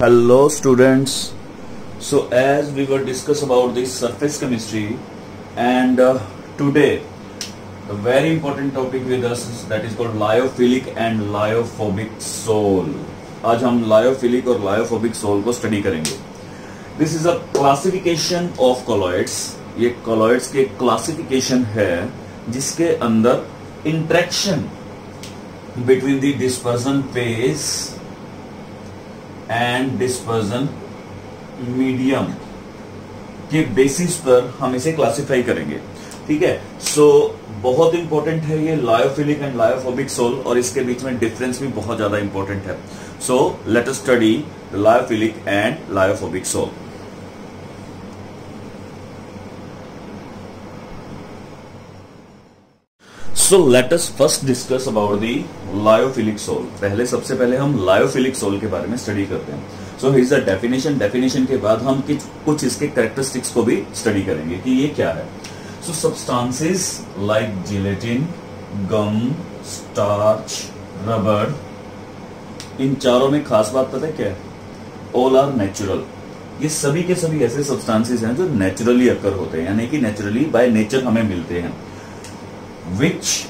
Hello students. So as we were discuss about the surface chemistry and uh, today the very important topic with us is that is called lyophilic and lyophobic soul. आज हम lyophilic और lyophobic soul को study करेंगे this is a classification of colloids. ये colloids के classification है जिसके अंदर interaction between the dispersion phase and dispersion medium के बेसिस पर हम इसे क्लासिफाई करेंगे। ठीक है? सो so, बहुत इंपॉर्टेंट है ये लायोफिलिक एंड लायोफोबिक सोल और इसके बीच में डिफरेंस भी बहुत ज़्यादा इंपॉर्टेंट है। So let us study lyophilic and lyophobic sol so let us first discuss about the lyophilic sol पहले, सबसे पहले हम लायोफिलिक सोल के बारे में स्टडी करते हैं। So is the definition definition के बाद हम कुछ इसके कैरेक्टरिस्टिक्स को भी स्टडी करेंगे कि ये क्या है। So substances like gelatin gum starch rubber इन चारों में खास बात पता है क्या ऑल आर नेचुरल ये सभी के सभी ऐसे सब्सटेंसेस हैं जो नेचुरली अकर होते हैं, यानी कि नेचुरली बाय नेचर हमें मिलते हैं। Which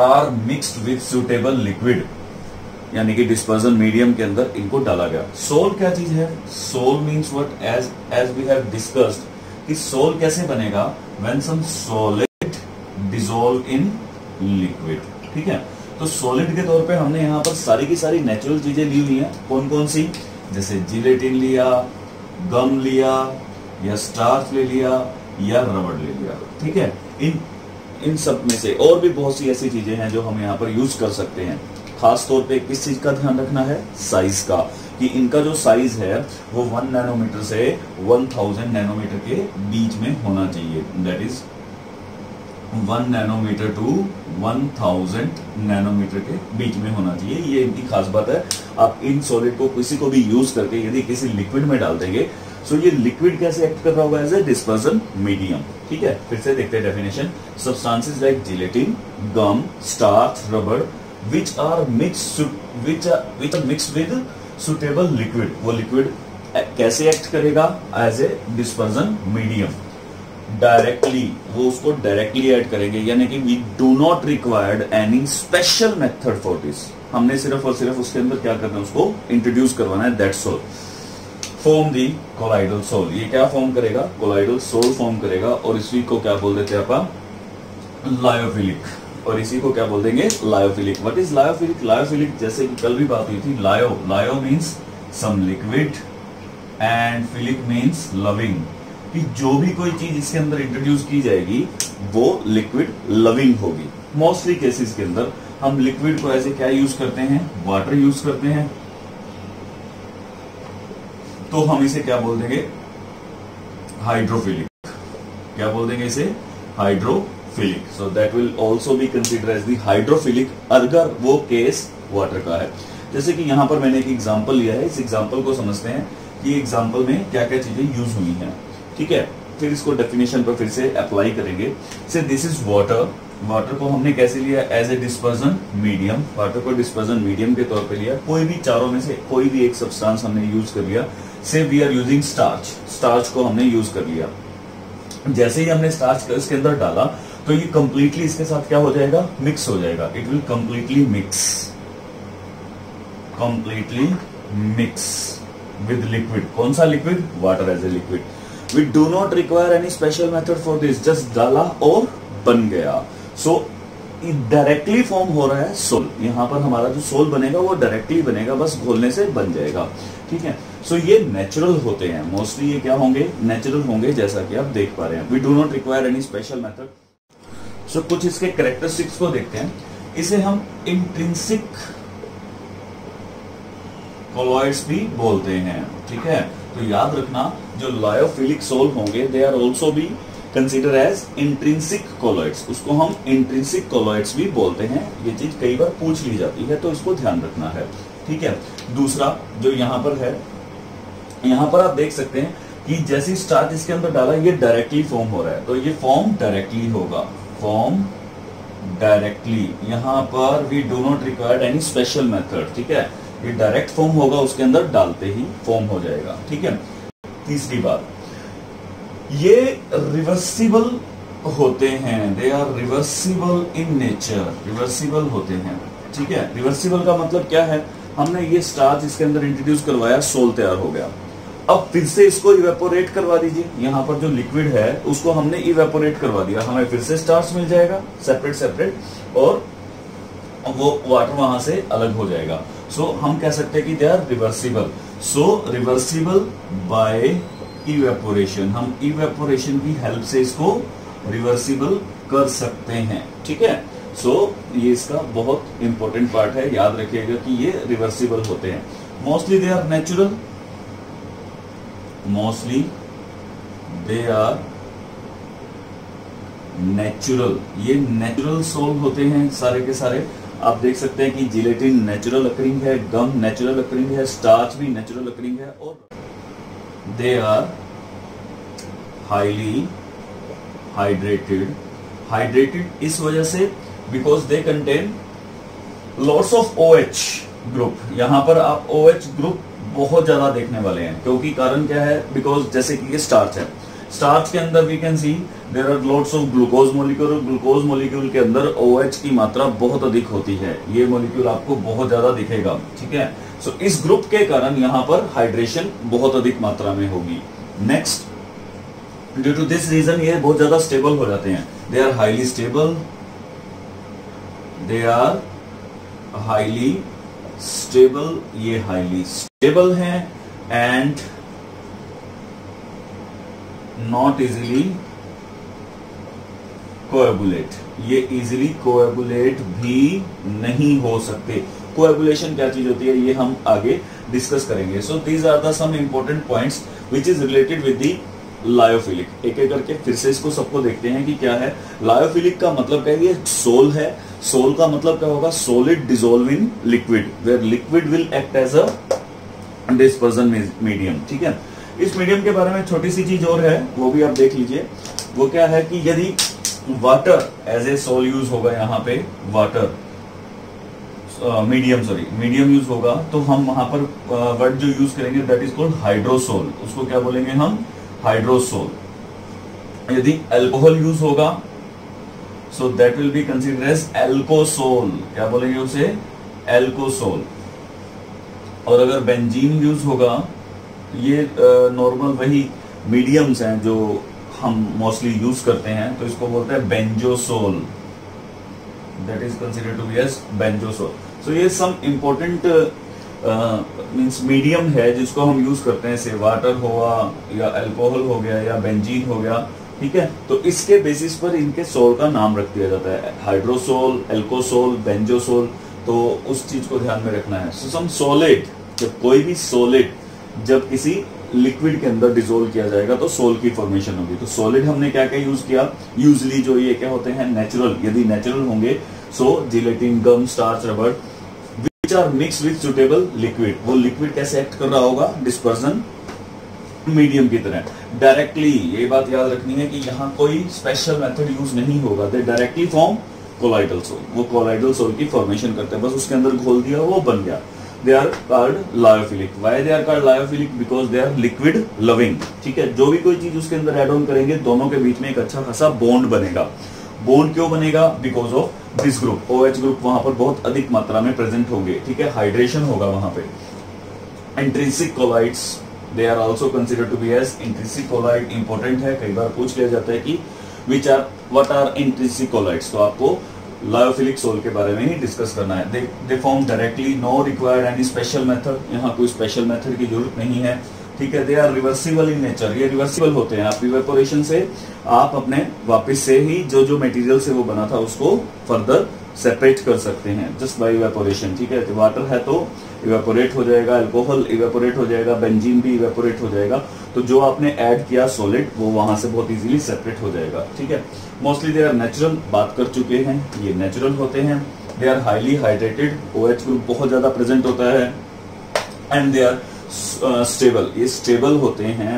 are mixed with suitable liquid यानी कि डिस्पर्जन मीडियम के अंदर इनको डाला गया। सोल क्या चीज़ है? Sol means what as as we have discussed कि सोल कैसे बनेगा? When some solid dissolve in liquid ठीक है? तो सॉलिड के तौर पे हमने यहाँ पर सारी की सारी नेचुरल चीज़ें ली हुई हैं। कौन कौन सी? जैसे जिलेटिन लिया गम लिया, या स्टार्च ले लिया, या रबड़ ले लिया। ठीक है? इन इन सब में से और भी बहुत सी ऐसी चीज़ें हैं जो हम यहाँ पर यूज़ कर सकते हैं। खास तौर पे किस चीज़ का ध्यान रखना है? साइज़ का। कि इनका जो साइज़ है, वो वन नैनोमीटर से वन थाउज़ेंड नैनोमीटर के बीच में होना चाहिए। That is one nanometre to one thousand nanometre के बीच में होना चाहिए। ये इनकी खास बात है। आप इन सॉलिड को किसी को भी यूज़ करके यदि किसी लिक्विड में डाल देंगे सो ये लिक्विड कैसे एक्ट कर रहा होगा एज ए डिस्पर्सन मीडियम ठीक है, फिर से देखते हैं definition substances like gelatin gum starch rubber which are mix which which are mix with suitable liquid वो लिक्विड कैसे एक्ट करेगा? As a dispersion medium directly वो उसको डायरेक्टली ऐड करेंगे, यानी कि we do not required any special method for this हमने सिर्फ़ और सिर्फ़ उसके अंदर क्या करना है, उसको इंट्रोड्यूस करवाना है that's all form the colloidal sol ये क्या फॉर्म करेगा? कोलाइडल सोल फॉर्म करेगा और इसी को क्या बोल देते हैं आप लायोफिलिक और इसी को क्या बोल देंगे? Lyophilic what is lyophilic lyophilic जैसे कि कल भी बात हुई थी lyo lyo means some liquid and philic means loving कि जो भी कोई चीज़ इसके अंदर इंट्रोड्यूस की जाएगी, वो लिक्विड लविंग होगी। मोस्टली केसेस के अंदर हम लिक्विड को ऐसे क्या यूज़ करते हैं? वाटर यूज़ करते हैं। तो हम इसे क्या बोल देंगे? हाइड्रोफिलिक क्या बोल देंगे इसे? Hydrophilic so that will also be consider as the hydrophilic अगर वो केस वाटर का है। जैसे कि यहाँ पर मैंने एक एग्ज़ाम्पल लिया है। इस एग्ज़ाम्पल को समझते हैं कि एग्ज़ाम्पल में क्या क्या चीज़ें यूज़ हुई हैं। ठीक है? फिर इसको डेफिनेशन पर फिर से अप्लाई करेंगे। से दिस इज़ वाटर वाटर को हमने कैसे लिया? As a dispersion medium water को डिस्पर्जन मीडियम के तौर पे लिया। कोई भी चारों में से कोई भी एक सब्सटेंस हमने यूज़ कर लिया। Say we are using starch starch को हमने यूज़ कर लिया। जैसे ही हमने स्टार्च इसके अंदर डाला तो ये कंप्लीटली इसके साथ क्या हो जाएगा? मिक्स हो जाएगा। It will completely mix completely mix with liquid कौन सा liquid water as a liquid we do not require any special method for this just डाला और बन गया। सो डायरेक्टली फॉर्म हो रहा है सोल। यहाँ पर हमारा जो सोल बनेगा, वो डायरेक्टली बनेगा, बस घोलने से बन जाएगा। ठीक है? सो so, ये नेचुरल होते हैं. मोस्टली ये क्या होंगे? नेचुरल होंगे जैसा कि आप देख पा रहे हैं. We do not require any special method so कुछ इसके करेक्टरिस्टिक्स को देखते हैं. इसे हम इंट्रिंसिक कोलॉइड्स भी बोलते हैं. ठीक है? तो याद रखना जो लायोफिलिक सोल होंगे दे आर ऑल्सो भी कंसिडर एज इंट्रिंसिक कोलॉइड्स उसको हम इंट्रिंसिक कोलॉइड्स भी बोलते हैं. ये चीज़ कई बार पूछ ली जाती है तो इसको ध्यान रखना है. ठीक है? दूसरा जो यहाँ पर है यहाँ पर आप देख सकते हैं कि जैसी स्टार्च इसके अंदर डाला, ये डायरेक्टली फॉर्म हो रहा है। तो ये फॉर्म डायरेक्टली होगा। फॉर्म डायरेक्टली यहाँ पर we do not required any special method ठीक है? ये डायरेक्ट फॉर्म होगा, उसके अंदर डालते ही फॉर्म हो जाएगा, ठीक है? तीसरी बात। ये रिवर्सिबल होते हैं। They are reversible in nature reversible होते हैं, ठीक है? रिवर्सिबल का मतलब क्या है? हमने ये स्टार्च इसके अंदर इंट्रोड्यूस करवाया, सोल तैयार हो गया। अब फिर से इसको इवेपोरेट करवा दीजिए। यहाँ पर जो लिक्विड है उसको हमने इवेपोरेट करवा दिया। हमें फिर से स्टार्च मिल जाएगा सेपरेट सेपरेट और वो वाटर वहाँ से अलग हो जाएगा। सो so, हम कह सकते हैं कि they are reversible so reversible by evaporation हम इवेपोरेशन की हेल्प से इसको रिवर्सिबल कर सकते हैं। ठीक है? सो so, ये इसका बहुत इंपॉर्टेंट पार्ट है। याद रखिएगा कि ये रिवर्सिबल होते हैं। Mostly they are natural mostly they are natural ये नेचुरल सोल होते हैं सारे के सारे। आप देख सकते हैं कि जिलेटिन नेचुरल अकरिंग है गम नेचुरल अकरिंग है स्टार्च भी नेचुरल अकरिंग है और they are highly hydrated hydrated इस वजह से because they contain lots of O H group यहाँ पर आप ओ एच ग्रुप बहुत ज़्यादा देखने वाले हैं क्योंकि कारण क्या है? बिकॉज़ जैसे कि ये स्टार्च है। स्टार्च के अंदर we can see there are lots of glucose molecule और ग्लूकोज मोलिक्यूल के अंदर ओ OH की मात्रा बहुत अधिक होती है। ये मोलिक्यूल आपको बहुत ज़्यादा दिखेगा ठीक है? सो so, इस ग्रुप के कारण यहाँ पर हाइड्रेशन बहुत अधिक मात्रा में होगी। Next due to this reason ये बहुत ज़्यादा स्टेबल हो जाते हैं। They are highly stable they are highly stable ये हाईली स्टेबल है एंड नॉट इजिली कोएबुलेट ये इजिली कोएबुलेट भी नहीं हो सकते. कोएबुलेशन क्या चीज़ होती है? ये हम आगे डिस्कस करेंगे. So these are the some important points which is related with the lyophilic एक एक करके फिर से इसको सबको देखते हैं कि क्या है. लायोफिलिक का मतलब क्या है? ये सोल है. सोल का मतलब क्या होगा? Solid dissolve in liquid where liquid will act as a dispersion medium ठीक है? इस मीडियम के बारे में छोटी सी चीज़ और है वो भी आप देख लीजिए। वो क्या है कि यदि water as a sol use होगा यहाँ पे water medium sorry medium use होगा तो हम वहाँ पर वर्ड uh, जो यूज़ करेंगे दैट इज़ कॉल्ड हाइड्रोसोल उसको क्या बोलेंगे हम? हाइड्रोसोल यदि एल्कोहल यूज़ होगा so that will be consider as alcosol क्या बोलेंगे उसे? एल्कोसोल और अगर बेंजीन यूज़ होगा, ये नॉर्मल वही मीडियम्स हैं जो हम मोस्टली यूज़ करते हैं तो इसको बोलते हैं benzosol that is consider to be as benzosol so ये सम इम्पोर्टेंट मीन्स मीडियम है जिसको हम यूज़ करते हैं से वाटर हुआ या अल्कोहल हो गया या बेंजीन हो गया ठीक है? तो इसके बेसिस पर इनके सोल का नाम रख दिया जाता है। हाइड्रोसोल एल्कोसोल बेंजोसोल तो उस चीज़ को ध्यान में रखना है। सो सम सोलिड जब कोई भी सोलिड जब किसी लिक्विड के अंदर डिजोल्व किया जाएगा तो सोल की फॉर्मेशन होगी। तो सोलिड हमने क्या क्या यूज़ किया? यूजली जो ये क्या होते हैं? नेचुरल यदि नेचुरल होंगे so gelatin gum starch rubber which are mix with suitable liquid वो लिक्विड कैसे एक्ट कर रहा होगा? डिस्पर्सन मीडियम की तरह. डायरेक्टली ये बात याद रखनी है कि यहाँ कोई स्पेशल मेथड यूज़ नहीं होगा. They directly form colloidal sol वो कोलाइडल सोल की फॉर्मेशन करते हैं. बस उसके अंदर घोल दिया, वो बन गया. They are called lyophilic why they are called lyophilic because they are liquid loving ठीक है? जो भी कोई चीज़ उसके अंदर एड ऑन करेंगे, दोनों के बीच में एक अच्छा खासा बॉन्ड बनेगा. बॉन्ड क्यों बनेगा? Because of this group O H group वहाँ पर बहुत अधिक मात्रा में प्रेजेंट होंगे. ठीक है? हाइड्रेशन होगा वहाँ पे. Intrinsic colloids they are also consider to be as intrinsic colloid important है। कई बार पूछ लिया जाता है कि which are what are intrinsic तो आपको लायोफिलिक सोल के बारे में ही डिस्कस करना है। They they form directly no required any special method यहाँ कोई स्पेशल मेथड की ज़रूरत नहीं है। ठीक है they are reversible in nature ये रिवर्सिबल होते हैं। आप इवेपोरेशन से आप अपने वापस से ही जो जो मटेरियल से वो बना था, उसको फर्दर सेपरेट कर सकते हैं। जस्ट बाय इवेपोरेशन ठीक है वाटर है तो इवेपोरेट हो जाएगा अल्कोहल इवेपोरेट हो जाएगा बेंजीन भी इवेपोरेट हो जाएगा। तो जो आपने ऐड किया सॉलिड वो वहाँ से बहुत इजीली सेपरेट हो जाएगा, ठीक है? मोस्टली दे आर नेचुरल बात कर चुके हैं, ये नेचुरल होते हैं। They are highly hydrated O H group बहुत ज़्यादा प्रेजेंट होता है। एंड दे आर स्टेबल ये स्टेबल होते हैं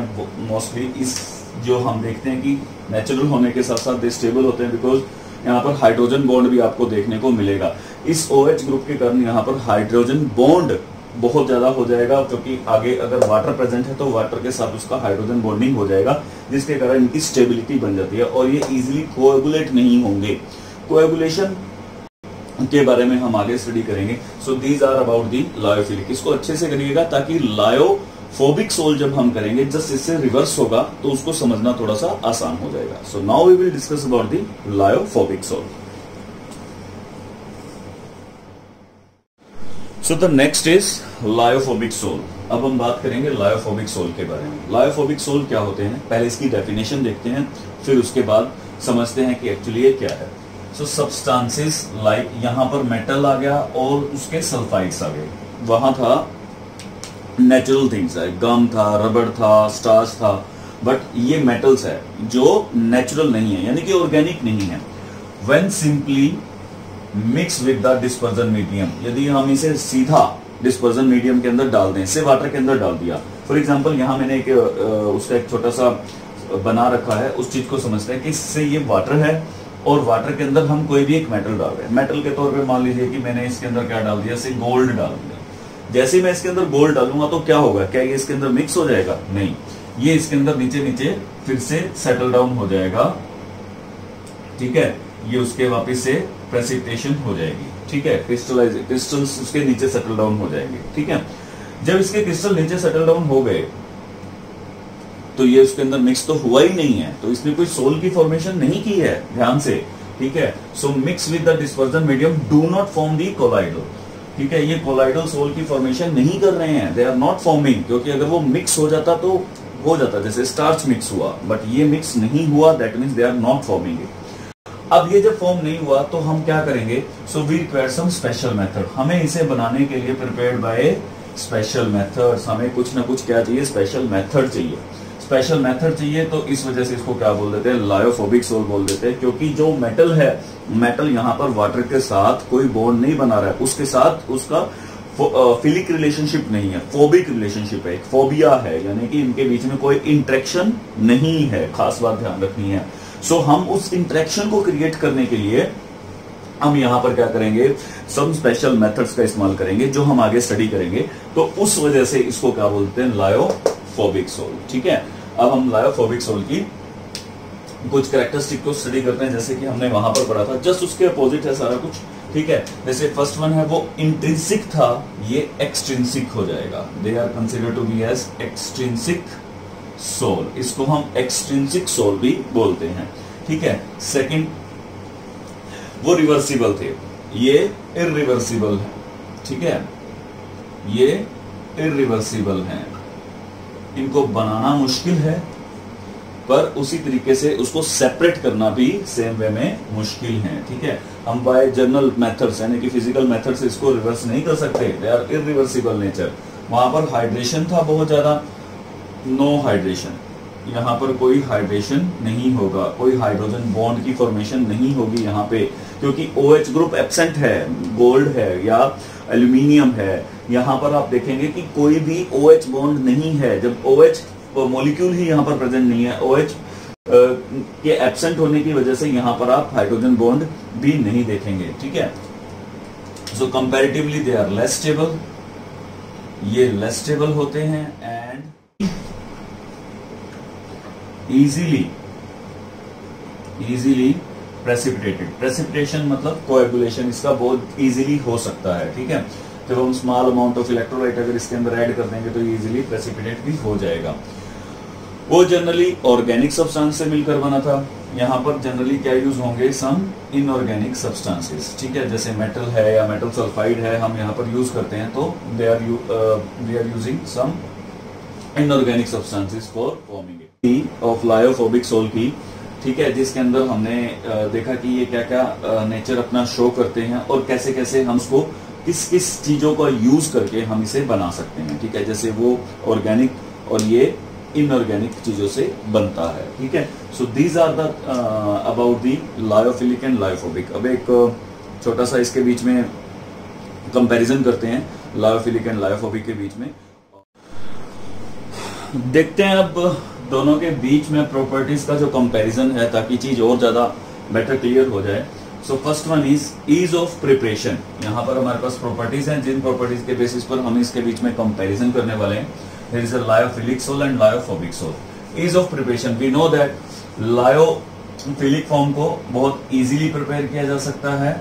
मोस्टली इस जो हम देखते हैं कि नेचुरल होने के साथ साथ दे स्टेबल होते हैं बिकॉज़ यहाँ पर हाइड्रोजन बॉन्ड भी आपको देखने को मिलेगा। इस ओ OH ग्रुप के कारण यहाँ पर हाइड्रोजन बॉन्ड बहुत ज़्यादा हो जाएगा, क्योंकि आगे अगर वाटर प्रेजेंट है तो वाटर के साथ उसका हाइड्रोजन बॉन्डिंग हो जाएगा, जिसके कारण इनकी स्टेबिलिटी बन जाती है और ये इजिली कोएगुलेट नहीं होंगे। कोएगुलेशन के बारे में हम आगे स्टडी करेंगे। So these are about the lyophilic इसको अच्छे से करिएगा ताकि लायो फोबिक सोल जब हम करेंगे, जस्ट इससे रिवर्स होगा तो उसको समझना थोड़ा सा आसान हो जाएगा। So now we will discuss about the lyophobic sol so the next is lyophobic sol अब हम बात करेंगे लायोफोबिक सोल के बारे में। लायोफोबिक सोल क्या होते हैं? पहले इसकी डेफिनेशन देखते हैं, फिर उसके बाद समझते हैं कि एक्चुअली ये क्या है। सो सब्सटेंसेस लाइक यहाँ पर मेटल आ गया और उसके सल्फाइड्स आ गए। वहाँ था नेचुरल थिंग्स है गम था रबड़ था स्टार्च था। बट ये मेटल्स है जो नेचुरल नहीं है, यानी कि ऑर्गेनिक नहीं है। When simply mix with the dispersion medium यदि हम इसे सीधा डिस्पर्जन मीडियम के अंदर डाल दें इसे वाटर के अंदर डाल दिया। फॉर एग्ज़ाम्पल यहाँ मैंने एक उसका एक छोटा सा बना रखा है, उस चीज़ को समझते हैं कि इससे ये वाटर है और वाटर के अंदर हम कोई भी एक मेटल डाल रहे हैं। मेटल के तौर पे मान लीजिए कि मैंने इसके अंदर क्या डाल दिया जैसे गोल्ड डाल दिया। जैसे मैं इसके अंदर गोल्ड डालूँगा तो क्या होगा? क्या ये इसके अंदर मिक्स हो जाएगा? नहीं। ये इसके अंदर नीचे नीचे फिर से सेटल डाउन हो जाएगा। ठीक है? ये उसके वापिस से प्रेसिपिटेशन हो जाएगी, ठीक है? क्रिस्टलाइज क्रिस्टल्स उसके नीचे सेटल डाउन हो जाएँगे, ठीक है? जब इसके क्रिस्टल नीचे सेटल डाउन हो गए तो ये उसके अंदर मिक्स तो हुआ ही नहीं है तो इसने कोई सोल की फॉर्मेशन नहीं की है, ध्यान से, ठीक है? So mix with the dispersion medium do not form the colloidal ठीक है? ये कोलाइडल सोल की फॉर्मेशन नहीं कर रहे हैं दे आर नॉट फॉर्मिंग क्योंकि अगर वो मिक्स हो जाता तो हो जाता, जैसे स्टार्च मिक्स हुआ बट ये मिक्स नहीं हुआ that means they are not forming it अब ये जब फॉर्म नहीं हुआ तो हम क्या करेंगे? So we require some special method हमें इसे बनाने के लिए प्रिपेयर्ड बाय स्पेशल मेथड्स हमें कुछ ना कुछ क्या चाहिए? स्पेशल मेथड चाहिए। स्पेशल मेथड चाहिए तो इस वजह से इसको क्या बोल देते हैं? लायोफोबिक सोल बोल देते हैं, क्योंकि जो मेटल है मेटल यहाँ पर वाटर के साथ कोई बॉन्ड नहीं बना रहा है। उसके साथ उसका फिलिक रिलेशनशिप नहीं है फोबिक रिलेशनशिप है फोबिया है, यानी कि इनके बीच में कोई इंट्रेक्शन नहीं है। खास बात ध्यान रखनी है। सो so, हम उस इंट्रैक्शन को क्रिएट करने के लिए हम यहाँ पर क्या करेंगे? सम स्पेशल मेथड्स का इस्तेमाल करेंगे जो हम आगे स्टडी करेंगे। तो उस वजह से इसको क्या बोलते हैं? लायोफोबिक सोल ठीक है? अब हम लायोफोबिक सोल की कुछ करेक्टरिस्टिक को स्टडी करते हैं। जैसे कि हमने वहाँ पर पढ़ा था जस्ट उसके अपोजिट है सारा कुछ ठीक है? जैसे फ़र्स्ट वन है वो इंट्रिंसिक था ये एक्सट्रिंसिक हो जाएगा। They are consider to be as extrinsic sol इसको हम एक्सट्रिंसिक सोल भी बोलते हैं। ठीक है? सेकंड वो रिवर्सिबल थे। ये इरिवर्सिबल है। ठीक है? ये इरिवर्सिबल है। इनको बनाना मुश्किल है, पर उसी तरीके से उसको सेपरेट करना भी सेम वे में मुश्किल है। ठीक है? हम बाय जनरल मेथड्स यानी कि फ़िज़िकल मेथड से इसको रिवर्स नहीं कर सकते। दे आर इरिवर्सिबल नेचर वहाँ पर हाइड्रेशन था बहुत ज़्यादा। नो हाइड्रेशन यहाँ पर कोई हाइड्रेशन नहीं होगा। कोई हाइड्रोजन बॉन्ड की फॉर्मेशन नहीं होगी यहाँ पे, क्योंकि ओ OH ग्रुप एबसेंट है गोल्ड है या एल्यूमिनियम है। यहाँ पर आप देखेंगे कि कोई भी ओ OH बॉन्ड नहीं है। जब ओ OH मोलिक्यूल ही यहाँ पर प्रेजेंट नहीं है ओ OH के एबसेंट होने की वजह से यहाँ पर आप हाइड्रोजन बॉन्ड भी नहीं देखेंगे, ठीक है? So comparatively they are less stable ये लेस स्टेबल होते हैं and easily easily precipitated precipitation मतलब कोएगुलेशन इसका बहुत इजीली हो सकता है, ठीक है? जब हम स्मॉल अमाउंट ऑफ़ इलेक्ट्रोलाइट अगर इसके अंदर ऐड कर देंगे तो इजीली प्रेसिपिटेट भी हो जाएगा। वो जनरली ऑर्गेनिक सब्सटेंस से मिलकर बना था। यहाँ पर जनरली क्या यूज़ होंगे? सम इनऑर्गेनिक सब्सटेंसेस ठीक है? जैसे मेटल है या मेटल सल्फाइड है, हम यहाँ पर यूज़ करते हैं तो they are they are using some inorganic substances for forming of lyophobic sol की ठीक है, जिसके अंदर हमने देखा कि ये क्या क्या नेचर अपना शो करते हैं और कैसे कैसे हम उसको किस किस चीज़ों का यूज़ करके हम इसे बना सकते हैं, ठीक है, जैसे वो ऑर्गेनिक और ये इनऑर्गेनिक चीज़ों से बनता है, ठीक है। So these are the about the lyophilic and lyophobic अब एक छोटा सा इसके बीच में कंपैरिजन करते हैं लायोफिलिक एंड लायोफोबिक के बीच में। देखते हैं अब दोनों के बीच में प्रॉपर्टीज़ का जो कंपैरिजन है, ताकि चीज़ और ज़्यादा बेटर क्लियर हो जाए। So first one is ease of preparation यहाँ पर हमारे पास प्रॉपर्टीज़ हैं, जिन प्रॉपर्टीज़ के बेसिस पर हम इसके बीच में कंपैरिजन करने वाले हैं। Is a lyophilic sol and lyophobic sol ease of preparation we know that lyophilic form को बहुत इजीली प्रिपेयर किया जा सकता है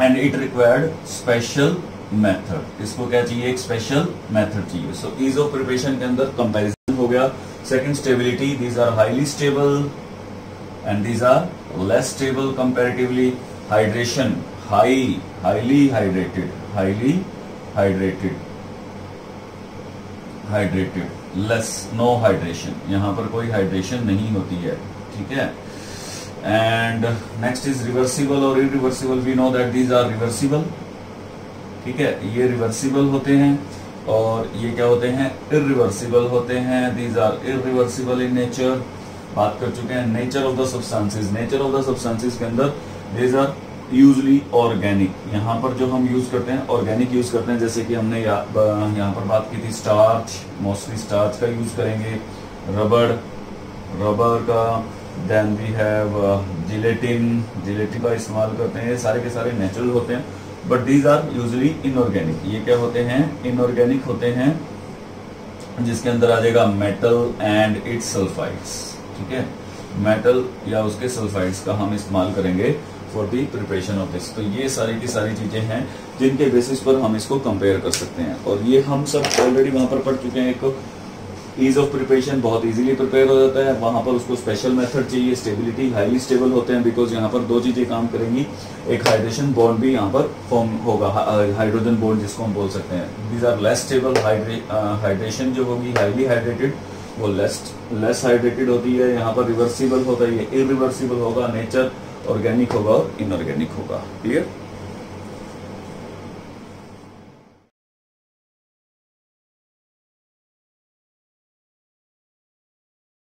and it required special method इसको क्या चाहिए? एक स्पेशल मेथड चाहिए। सो ईज ऑफ़ प्रिपरेशन के अंदर कंपैरिजन हो गया। Second stability these are highly stable and these are less stable comparatively. Hydration. High, highly hydrated. Highly hydrated. Hydrated. Less. No hydration. यहाँ पर कोई हाइड्रेशन नहीं होती है। ठीक है? एंड नेक्स्ट इज़ रिवर्सिबल और irreversible we know that these are reversible ठीक है? ये रिवर्सिबल होते हैं। और ये क्या होते हैं? इरिवर्सिबल होते हैं। These are irreversible in nature बात कर चुके हैं nature of the substances nature of the substances के अंदर दीज आर यूजली ऑर्गेनिक यहाँ पर जो हम यूज़ करते हैं ऑर्गेनिक यूज़ करते हैं, जैसे कि हमने यहाँ पर बात की थी स्टार्च मोस्टली स्टार्च का यूज़ करेंगे। रबड़ रबर का then we have gelatin gelatin का इस्तेमाल करते हैं। ये सारे के सारे नेचुरल होते हैं। But these are usually inorganic ये क्या होते हैं? इनऑर्गेनिक होते हैं, जिसके अंदर आ जाएगा मेटल एंड इट्स सल्फाइड्स ठीक है? मेटल या उसके सल्फाइड्स का हम इस्तेमाल करेंगे for the preparation of this तो ये सारी की सारी चीज़ें हैं, जिनके बेसिस पर हम इसको कंपेयर कर सकते हैं। और ये हम सब ऑलरेडी वहाँ पर पढ़ चुके हैं। एक ईज ऑफ़ प्रिपरेशन बहुत इजीली प्रिपेयर हो जाता है। वहाँ पर उसको स्पेशल मेथड चाहिए स्टेबिलिटी हाईली स्टेबल होते हैं बिकॉज़ यहाँ पर दो चीज़ें काम करेंगी। एक हाइड्रेशन बॉन्ड भी यहाँ पर फॉर्म होगा हाइड्रोजन बॉन्ड जिसको हम बोल सकते हैं। These are less stable hydration जो होगी हाईली हाइड्रेटेड वो लेस लेस हाइड्रेटेड होती है। यहाँ पर रिवर्सिबल होता है, ये इरिवर्सिबल होगा नेचर ऑर्गेनिक होगा और इनऑर्गेनिक होगा। क्लियर